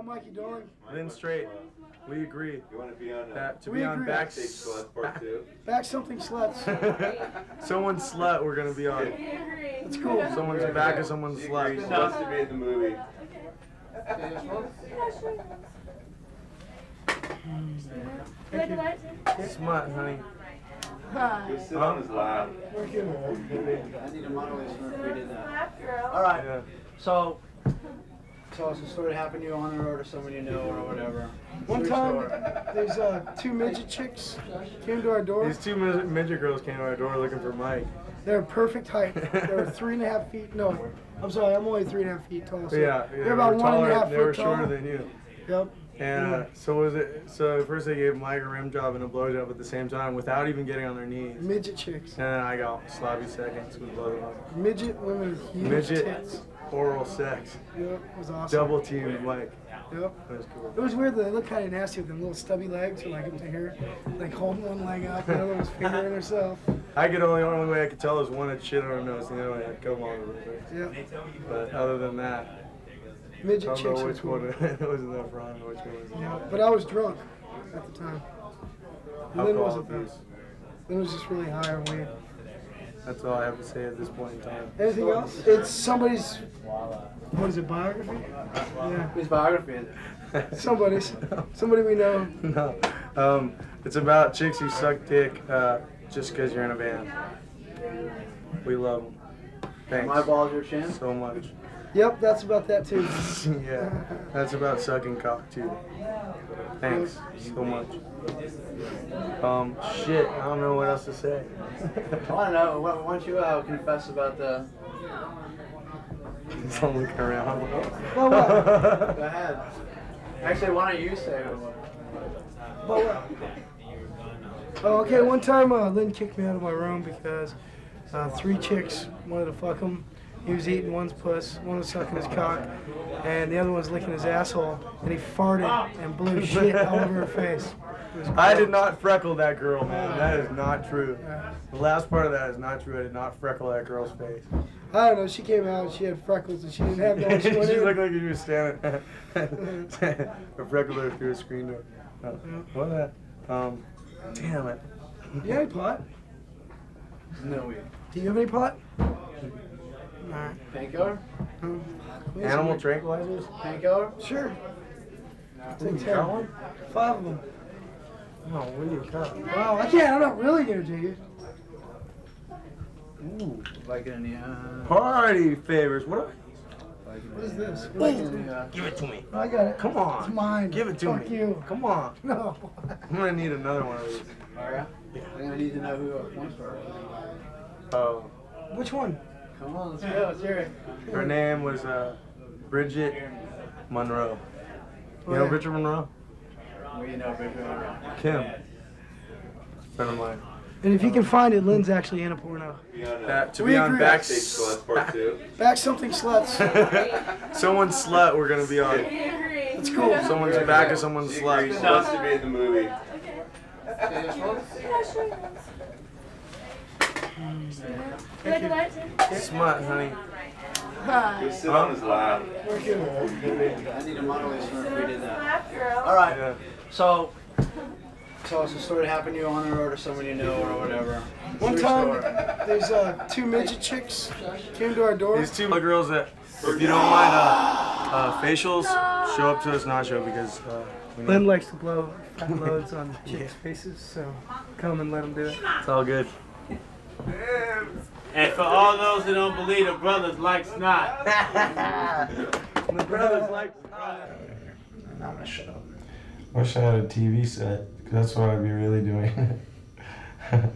How Mikey Doling? Lynn Strait. We agree You want to be on uh, that to We be on agree. back. Backstage Slut Part 2? Back something sluts. someone's slut. We're gonna be on. That's cool. Someone's back of someone's She agrees. slut. She wants to be in the movie. Smut, honey. Go sit on his lap. We're good. I need a motivation if we did that. All right. Yeah. So, tell us a story that happened to you on the road or someone you know or whatever. One True time, story. there's uh, two midget chicks came to our door. These two mid- midget girls came to our door looking for Mike. They're perfect height. They're three and a half feet. No, I'm sorry, I'm only three and a half feet tall. So yeah, yeah, they're about they were one and a taller- half They foot were tall. shorter than you. Yep. And uh, so was it. So first they gave Mike a rim job and a blow job at the same time without even getting on their knees. Midget chicks. And then I got sloppy seconds with of. Midget women with huge Midget tits. oral sex. Yep, it was awesome. Double teamed Mike. Yep. That was cool. It was weird. They look kind of nasty with them little stubby legs, or like up to here, like holding one leg up, and the other was fingering herself. I could only only way I could tell was one had shit on her nose and the other one had cum all over her face. Yep. But other than that, I Midget don't chicks know are which cool. one it was in the front which one was in Yeah, but I was drunk at the time. Lynn Alcohol wasn't abuse. though. Lynn was just really high on weed. That's all I have to say at this point in time. Anything else? It's somebody's. What is it? Biography? Yeah. Whose biography is it? Somebody's. Somebody we know. no. Um, it's about chicks who suck dick uh, just because you're in a band. We love them. Thanks My balls, your chin. so much. Yep, that's about that too. yeah, that's about sucking cock too. Thanks so much. Um, shit, I don't know what else to say. I want to know. Why why don't you uh, confess about the? Don't look around. Well, what? Go ahead. Actually, why don't you say it? But what? Oh, okay. One time, uh, Lynn kicked me out of my room because uh, three chicks wanted to fuck him. He was eating one's puss, one was sucking his cock, and the other one was licking his asshole. And he farted and blew shit all over her face. I did not freckle that girl, man. That is not true. The last part of that is not true. I did not freckle that girl's face. I don't know. She came out. and She had freckles, and she didn't have no. she She looked like she was standing. a freckle her through a screen door. Oh, what that? Um, damn it. Do you have any pot? No weed. Do you have any pot? Nah. Painkiller? Um, Animal tranquilizers? Painkiller? Sure. Ooh, Take you ten. one? Five of them. Oh, what do you got? Wow, I can't. I'm not really gonna take it. Ooh. Like it in the. Uh, Party favors. What? like it What is this? Like it in. Uh, Give it to me. I got it. Come on. It's mine. Give it to Fuck me. you. Come on. No. I'm gonna need another one of these. oh, yeah? I'm gonna need to know who it comes from. Oh. Which one? Come on, let's go. Let's hear it. Her name was uh, Bridget Monroe. You know yeah. Bridget Monroe? We know Big Monroe. Kim. Friend of mine. And if you can find it, Lynn's actually in a porno. Be on uh, That to We be on agree. Backstage backstage. Slut Part 2. Back something sluts. someone's slut. We're gonna be on. That's cool. Someone's back of someone's She slut. She wants to be in the movie. Smut, honey. Go sit on his lap. We're good. I need a motivation if we did that. All right. Yeah. So, tell us a story that happened to you on the road or someone you know or whatever. One True time, story. there's uh, two midget chicks came to our door. These two girls that, if you don't mind uh, uh, facials, show up to us not show because uh, Lynn likes to blow fat loads on chicks' faces, so come and let them do it. it's all good. And for all those who don't believe the brothers like snot. The brothers like. I'm gonna shut up. Wish I had a TV set, 'cause that's what I'd be really doing. or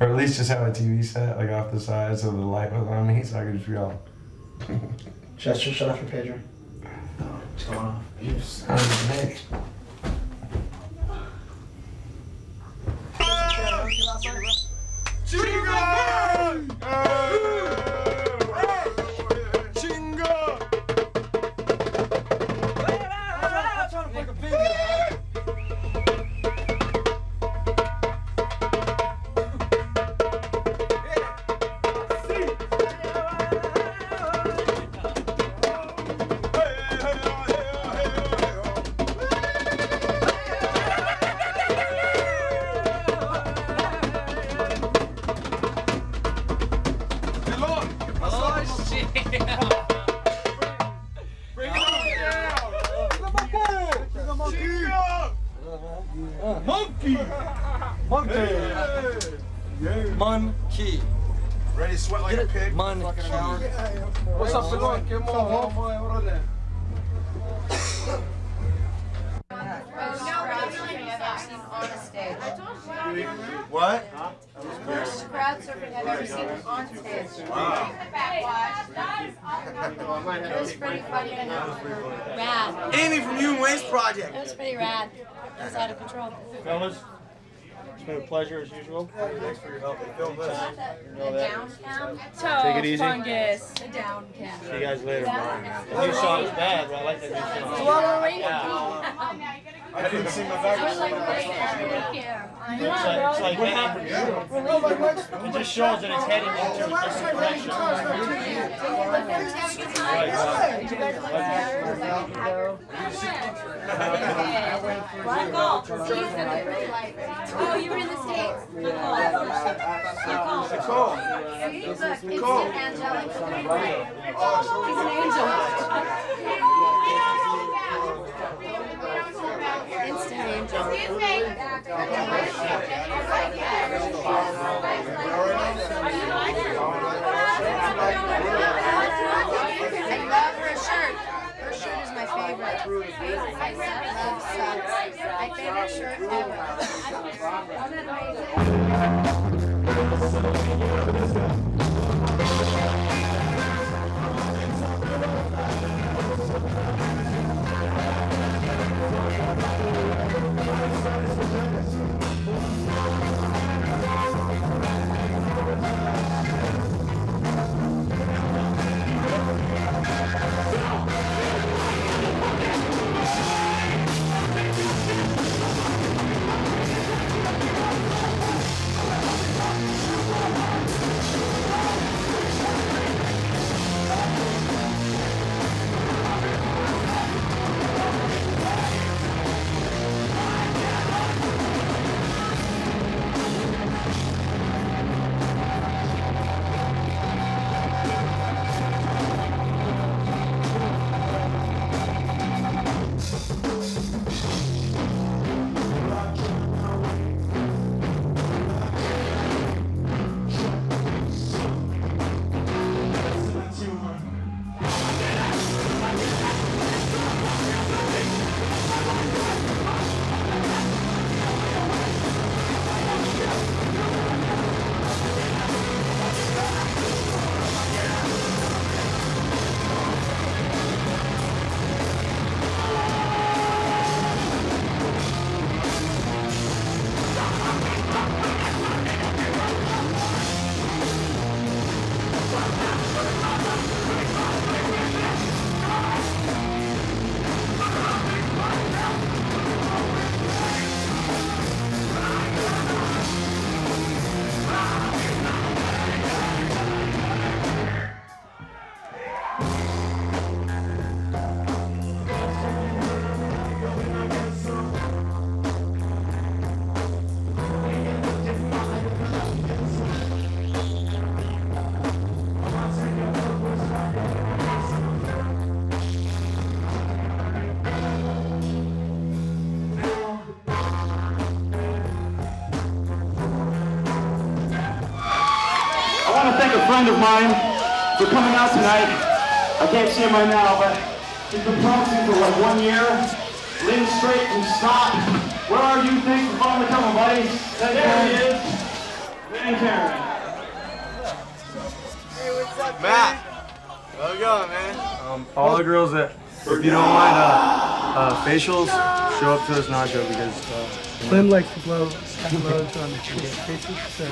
at least just have a TV set, like off the side, so the light was on me, so I could just be all. Chester, shut off your pager. Pedro. What's going on? You son of a bitch. sweat like a pig. Man. Fucking an hour. What's up, Pelon? ¿Qué modo? What? First crowd surfing I've ever seen on stage. It was pretty funny. Rad. Aimee from Human Waste Project. It was pretty rad. It was out of control. Fellas, it's been a pleasure as usual. Thanks for your help. Hey, film this. The down cam. Take it easy. Fungus. The down cam. See you guys later. The new song is bad, but I like that new song. What were we? Yeah. I didn't see my back. I was like, wait, cam. I It's know. like, it's like what happened. It just shows that it's heading into a different direction. Right, right. Did you guys look at Oh, you were in the States. Nicole. Nicole. Nicole. Angelic. Oh, he's an angel. Instant angel love her shirt. Her shirt is my favorite. I love socks. Oh, my favorite shirt ever. Want to thank a friend of mine for coming out tonight. I can't see him right now, but he's been promising for like one year. Lynn Strait from Snot. Where are you? Thanks for finally coming, buddy. There he is. Lynn and Karen. Matt. How's it going, man? Um, all the girls that, if you don't mind, uh, uh, facials, show up to this nacho because, uh, Lynn likes to blow loads on the faces, so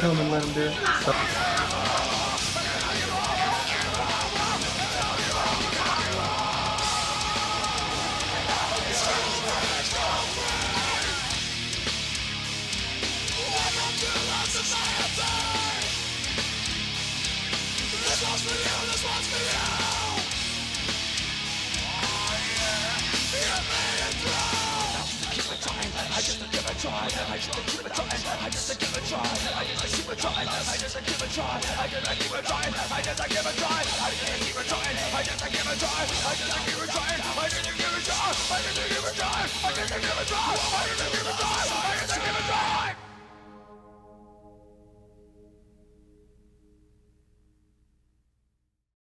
come and let him do it. trying. I just I keep a try. I just I keep a trying. I just I keep a try. I just I keep a trying. I just I keep a try. I just I keep a trying. I just I keep a try. I just I keep a try. I just I keep a try. I just I keep a try. I just I keep a try.